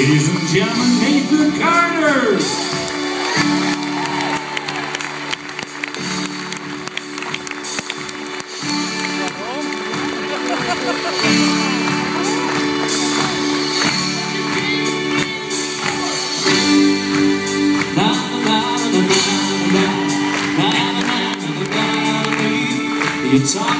Ladies and gentlemen, Nathan Carter! You talk.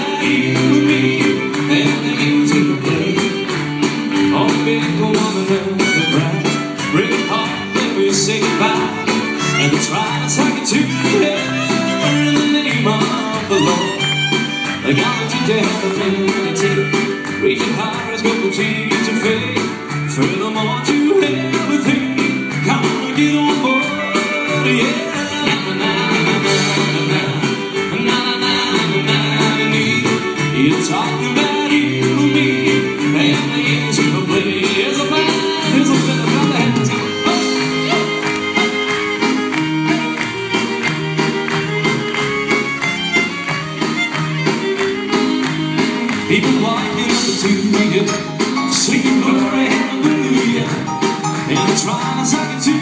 say goodbye And it's right, it's like a today You're in the name of the Lord I got to heaven and I take Raise as high as gold to faith Furthermore to everything Come on, get on board, yeah. People lining up to me, singing glory, hallelujah, and trying to I can to.